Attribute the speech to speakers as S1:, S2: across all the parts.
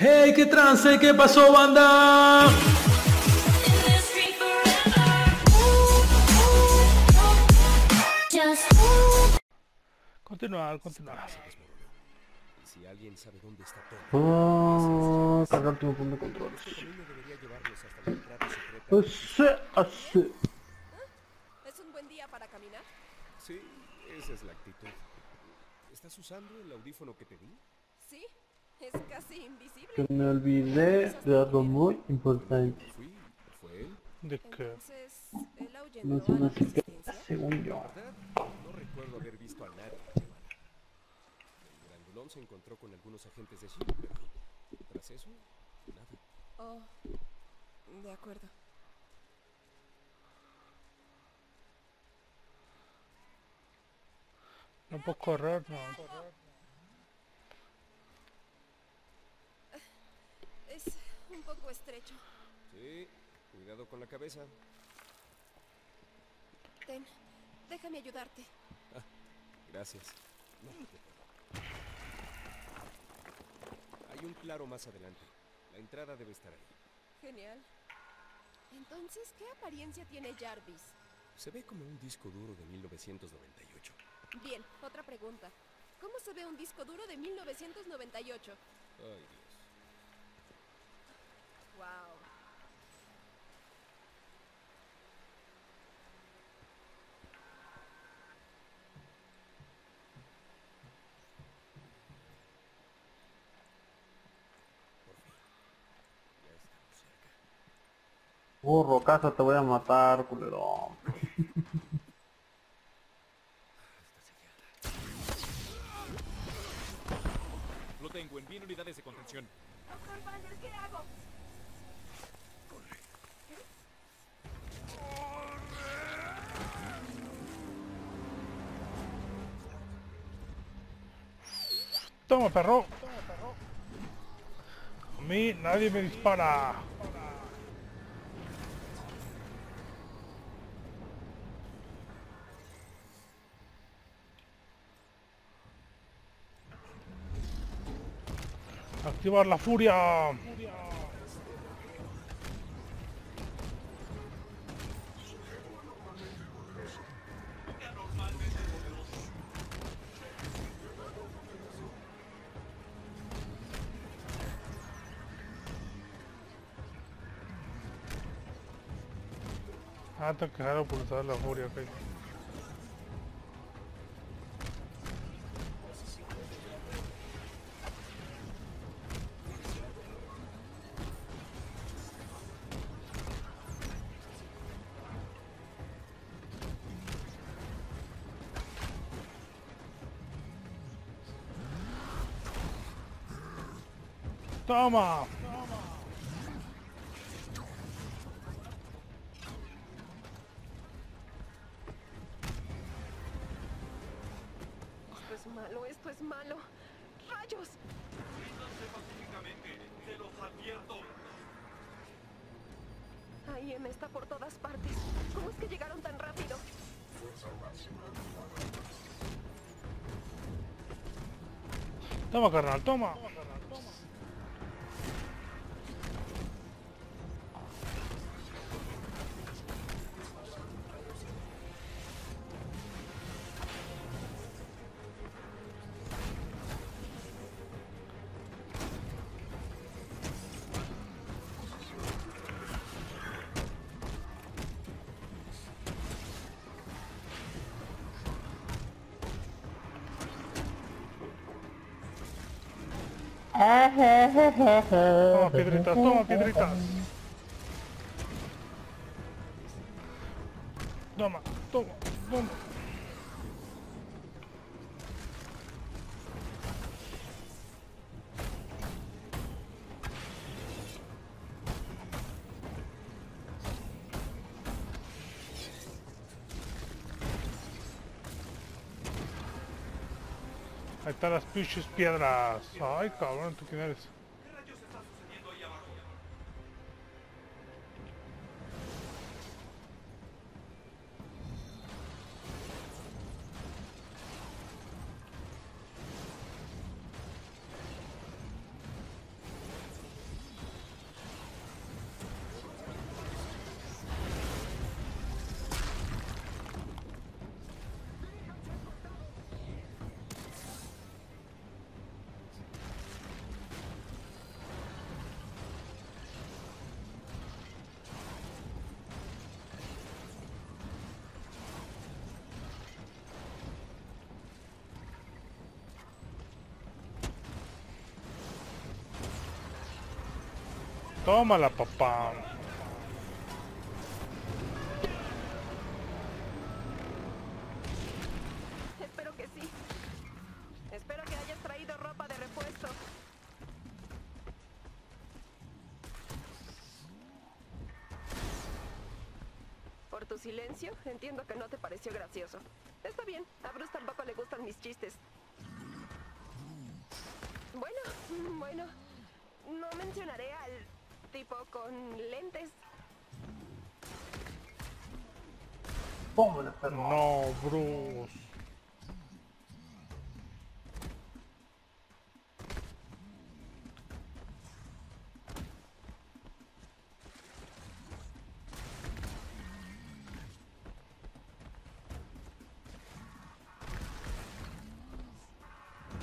S1: Hey, qué trance, qué pasó, banda.
S2: Continuar, continuar.
S3: Si alguien sabe dónde está Tom,
S4: Oh, cargar último punto de control. Así, así.
S5: ¿Es un buen día para caminar?
S3: Sí, esa es la actitud. ¿Estás usando el audífono que te di?
S5: Es casi invisible.
S4: Que me olvidé de algo muy importante.
S3: Fui, fue él.
S2: ¿De qué?
S5: Entonces, él
S4: No
S5: ahuyentó
S4: se
S5: a
S4: me
S5: la
S4: hace que
S5: resistencia.
S4: según yo.
S3: No recuerdo haber visto a nadie. El grandulón se encontró con algunos agentes de S.H.I.E.L.D., pero tras eso, nada.
S5: Oh, de acuerdo.
S2: No puedo correr, no.
S5: Es un poco estrecho.
S3: Sí, cuidado con la cabeza.
S5: Ten, déjame ayudarte.
S3: Gracias. No, de verdad. Hay un claro más adelante. La entrada debe estar ahí.
S5: Genial. Entonces, ¿qué apariencia tiene Jarvis?
S3: Se ve como un disco duro de 1998.
S5: Bien, otra pregunta. ¿Cómo se ve un disco duro de 1998?
S3: Ay.
S5: Wow.
S3: Por fin. Ya estamos cerca.
S4: Burro, casa te voy a matar, culero.
S6: Lo tengo, envíen unidades de contención.
S2: Toma, perro. A mí nadie me dispara. Activar la furia. Ah, tengo que dejar de pulsar la furia, ok. Toma. Toma, carnal, toma. Toma piedritas, toma piedritas. Las pinches piedras. Ay, cabrón, ¿tú quién eres? Tómala, papá.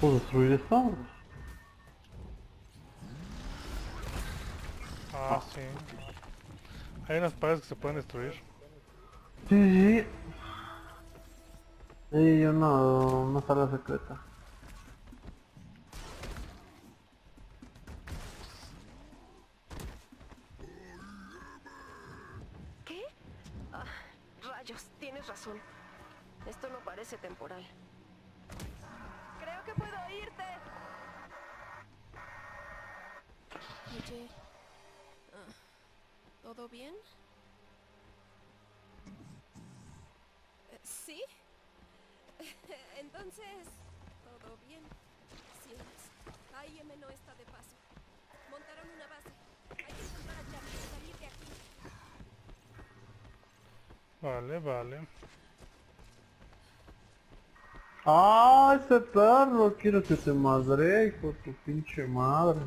S4: ¿Puedo destruir esto?
S2: Ah, sí. Hay unas paredes que se pueden destruir.
S4: Sí, sí. Sí, yo no, una sala secreta.
S5: ¿Sí? Entonces, todo bien. Cielos, AIM no está de paso. Montaron una base. Hay que encontrar a Charlie y salir de aquí.
S2: Vale, vale.
S4: ¡Ah, ese perro! Quiero que te madre, hijo de tu pinche madre.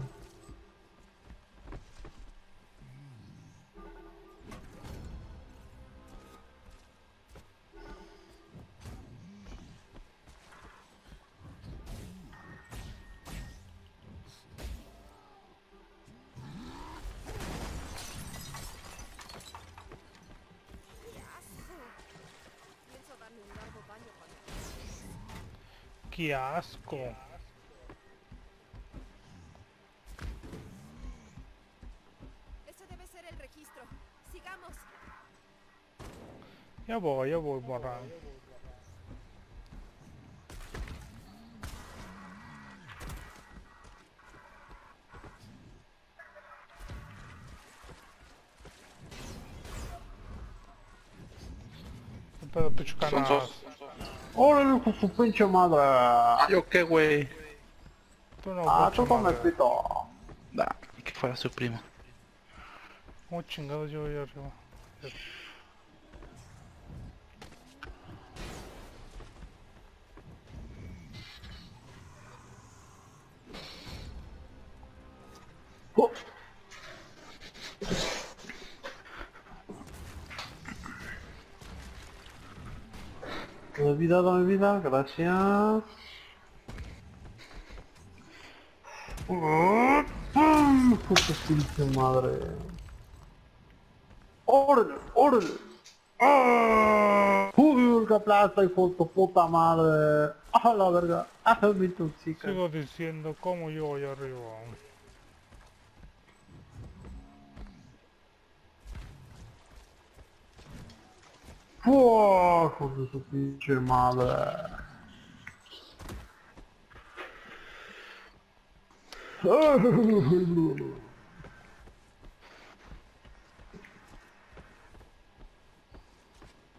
S5: Qué asco. Ese debe ser el registro. Sigamos.
S2: Ya voy, ya voy, morra. ¿Qué pedo, pichucanas?
S6: Son dos.
S4: ¡Órale, hijo de su pinche madre!
S6: ¿yo qué, güey?
S2: Tú no,
S4: ¡Ah, tú con el pito!
S6: Da, que fuera su primo.
S2: ¿Cómo chingados yo voy arriba?
S4: ¡Oh! Mi vida, gracias. ¡Oh! ¡Pum! ¡Hijo de su pinche madre! ¡Órale! ¡Órale! ¡Ah! ¡Uy, qué plasta, hijo de tu puta madre! ¡Ah, la verga! ¡Ah, me intoxica!
S2: Sigo diciendo cómo yo voy arriba.
S4: ¡Hijo de su pinche madre!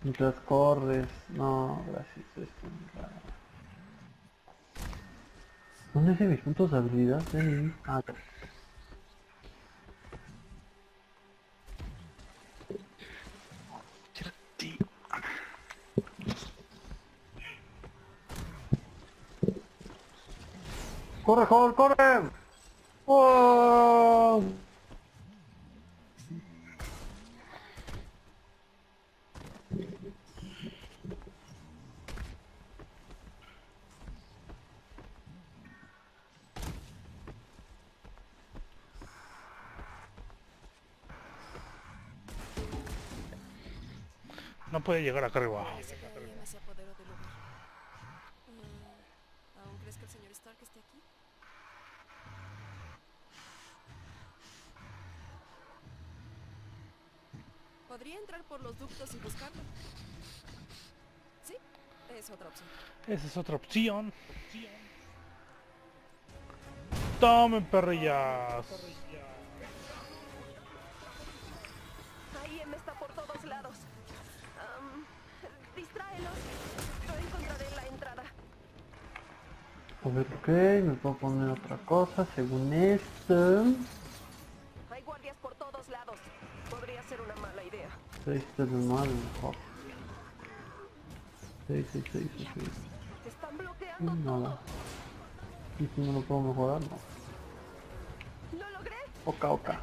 S4: Mientras corres, no, gracias, esto. ¿Dónde están mis puntos de habilidad? Ah, ¡Corre, corre! ¡Oh!
S2: No puede llegar acá arriba.
S5: Parece que AIM se apoderó del lugar. Mm, ¿Aún crees que el señor Stark esté aquí? Podría entrar por los ductos y buscarlo. Sí, es otra opción.
S2: Esa es otra opción. Tomen perrillas.
S5: Ahí M está por todos lados. Am, distráelos. Yo encontraré la entrada.
S4: A ver, ok, me puedo poner otra cosa según esto.
S5: Todos lados. Podría ser una mala idea.
S4: 6 de. 6, 6, 6, 6, 6.
S5: Están bloqueando
S4: Nada. ¿Y si no lo puedo mejorar? No.
S5: ¡Lo logré!
S4: Oca, oca.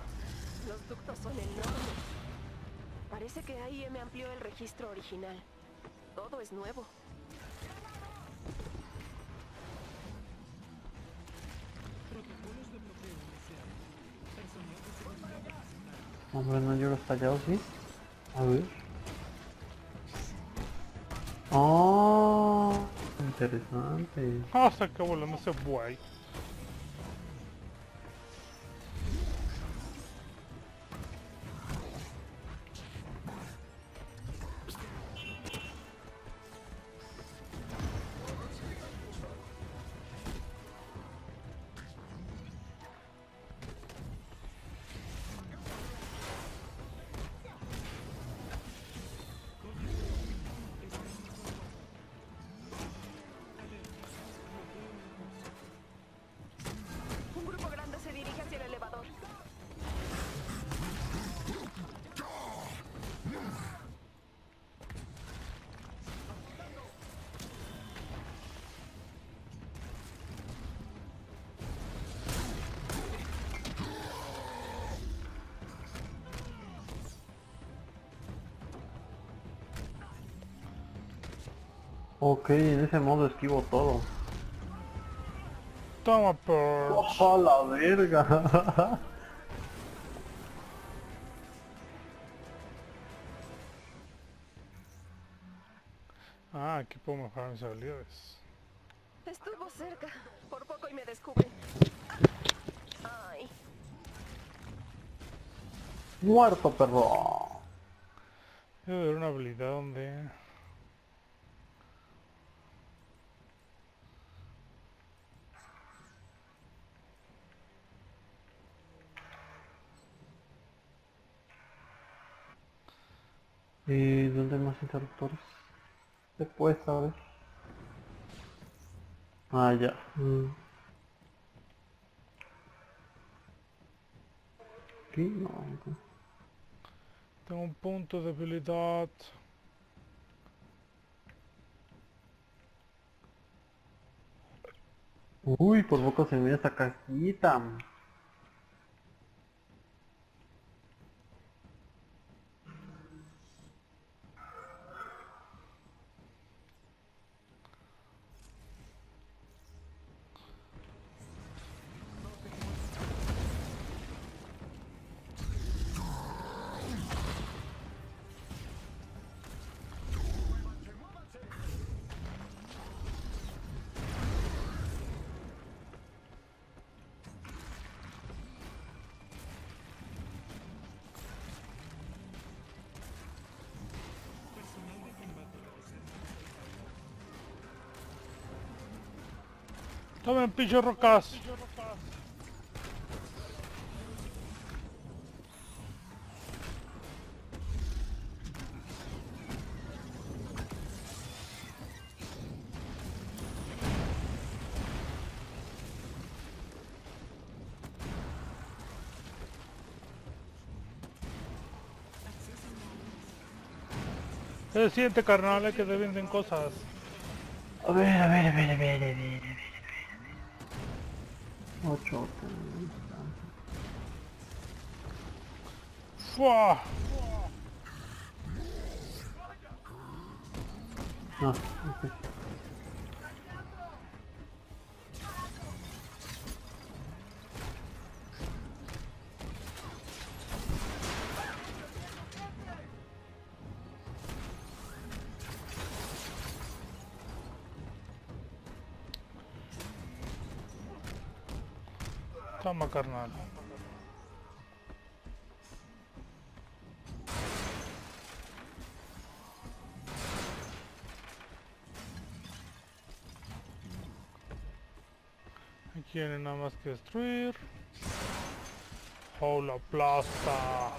S5: Los ductos son enormes. Parece que AIM amplió el registro original. Todo es nuevo.
S4: Hombre, no lloro estallado, ¿sí? A ver. Oh, interesante.
S2: Ah, se acabó volando ese buey.
S5: Un
S4: Ok, en ese modo esquivo todo.
S2: Toma por...
S4: ¡Oh, la verga!
S2: Ah, aquí puedo mejorar mis habilidades.
S5: Estuvo cerca. Por poco y me descubren. Ay,
S4: ¡Muerto, perro!
S2: Debe haber una habilidad donde...
S4: ¿Y dónde hay más interruptores? Después, ¿sabes? Ah, ya. Mm. Aquí no.
S2: Tengo un punto de habilidad.
S4: Uy, por poco se me esa cajita.
S2: Tomen pinche rocas. ¿Qué se siente, carnal? Que te venden cosas.
S4: A ver, a ver, a ver, a ver, a ver, a ver. 8,
S2: ¡Fua!
S4: Ah, ok.
S2: Calma, carnal. Aquí tienen nada más que destruir. ¡Oh, la plasta!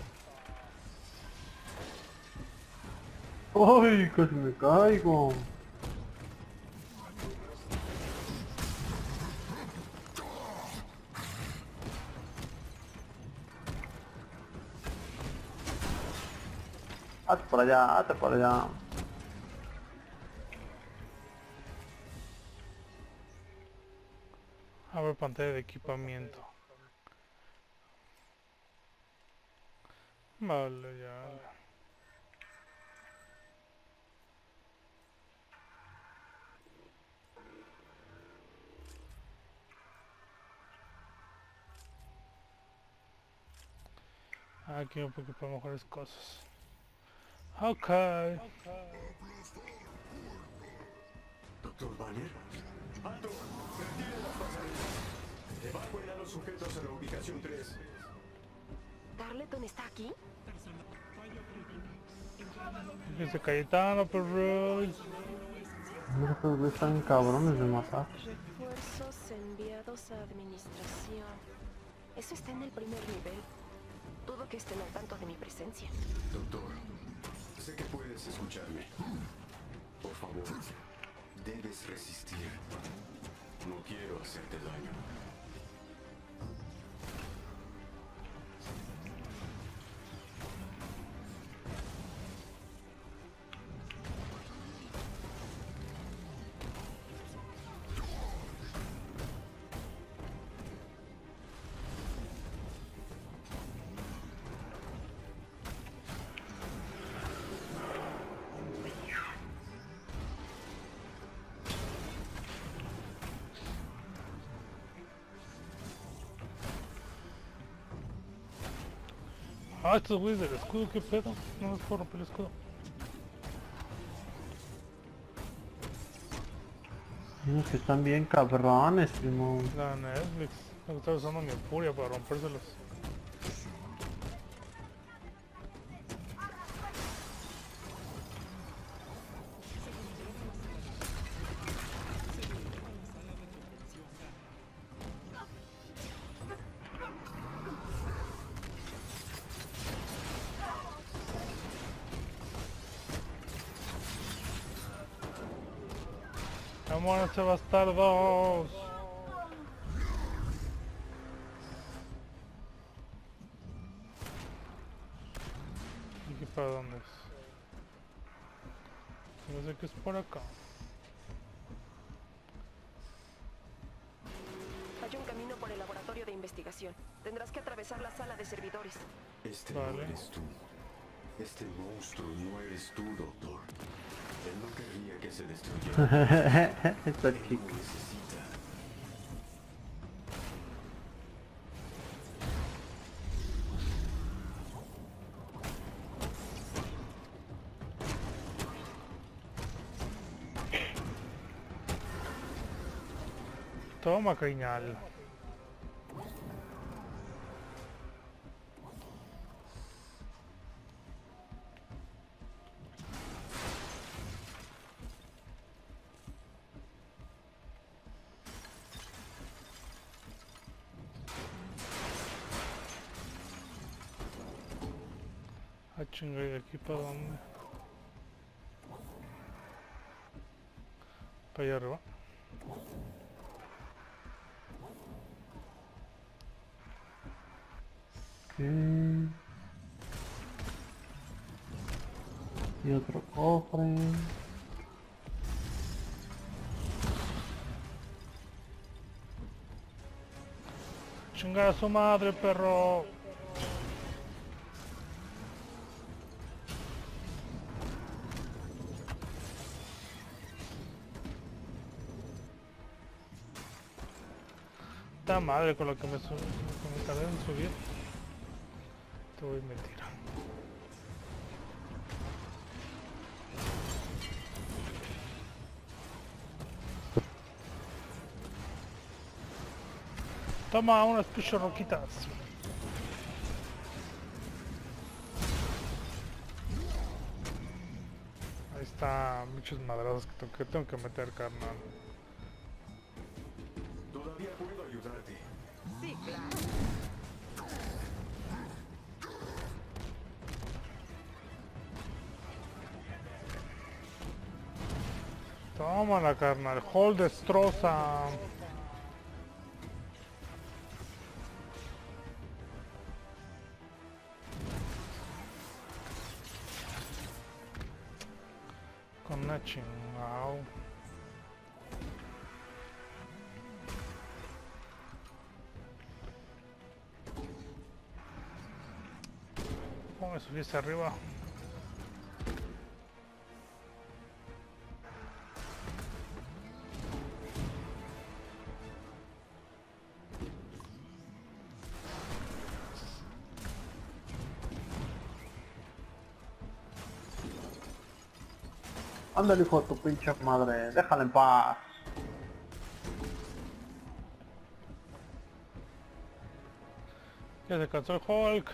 S4: ¡Ay, casi me caigo! Hazte por allá, hazte por allá.
S2: Abre pantalla de equipamiento. Vale, ya. Aquí un poco para mejores cosas. Ok.
S7: Doctor Banner. ¡Alto! ¡Retire las pasarelas! Evacuen a los sujetos a la ubicación 3.
S5: ¿Tarleton está aquí?
S2: Fíjense Cayetano, perro.
S4: Mira, estos güeyes están cabrones de matar.
S5: Refuerzos enviados a administración. Eso está en el primer nivel. Dudo que estén al tanto de mi presencia.
S7: Doctor, sé que puedes escucharme. Por favor, debes resistir. No quiero hacerte daño.
S2: Ah, estos güeyes del escudo, qué pedo. No les puedo romper el escudo.
S4: Unos que están bien cabrones, primo.
S2: La Netflix. Me está usando mi furia para rompérselos. ¡Vámonos, bastardos! ¿Y qué para dónde es? No sé qué es por acá.
S5: Hay un camino por el laboratorio de investigación. Tendrás que atravesar la sala de servidores.
S7: Este no eres tú. Este monstruo no eres tú, doctor. Querría que se destruyera. Lo necesita.
S2: Toma, cañal. Y
S4: otro cofre.
S2: Chinga a su madre, perro. Esta madre con lo que me, su- que me tardé subir. Te voy mentira. Toma unas pinches roquitas. Ahí está, muchos madrazos que, tengo que meter, carnal. Toma la carnal. Hold destroza. Con una chingao. ¿Cómo me arriba?
S4: Ándale, hijo de tu pinche madre. Déjala en paz.
S2: Ya se cansó el Hulk.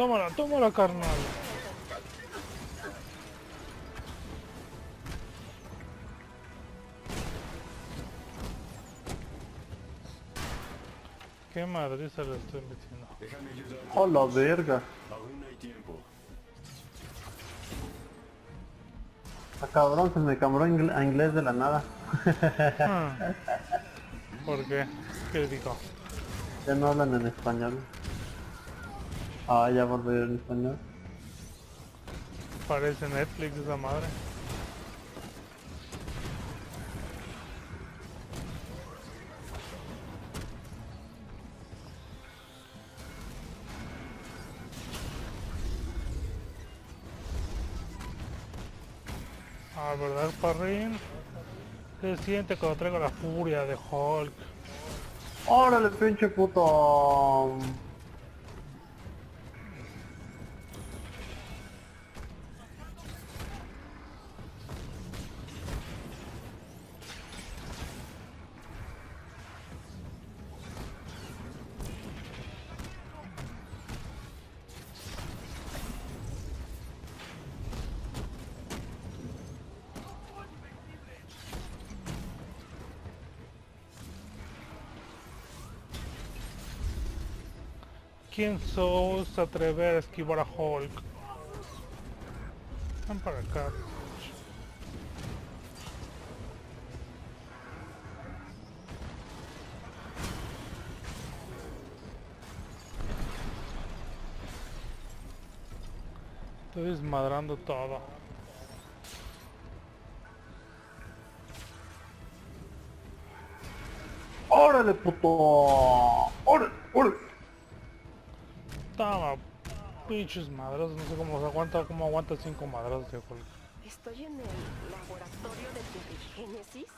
S2: Tómala, tómala, carnal. Qué madriza le estoy metiendo.
S4: Hola, verga.
S7: Aún hay tiempo.
S4: A cabrón, se me cambió ingle- a inglés de la nada.
S2: Ah. ¿Por qué? ¿Qué dijo?
S4: Ya no hablan en español. Ah, ya volví en español.
S2: Parece Netflix esa madre. Ah, ¿verdad, Parrín? Se siente cuando traigo la furia de Hulk.
S4: ¡Órale, pinche puto!
S2: ¿Quién sos atrever a esquivar a Hulk? Ven para acá. Estoy desmadrando todo.
S4: ¡Órale, puto! ¡Órale, órale!
S2: Toma, pinches no sé cómo se aguanta, cómo aguanta cinco madrazos de Hulk.
S5: ¿Estoy en el laboratorio de Génesis?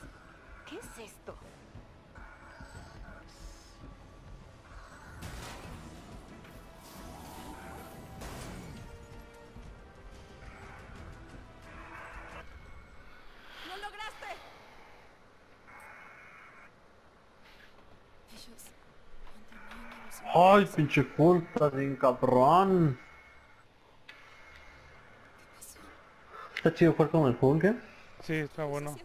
S5: ¿Qué es esto?
S4: ¡Ay, pinche! Está bien cabrón. Está chido jugar con el Hulk, ¿eh?
S2: Sí, está bueno.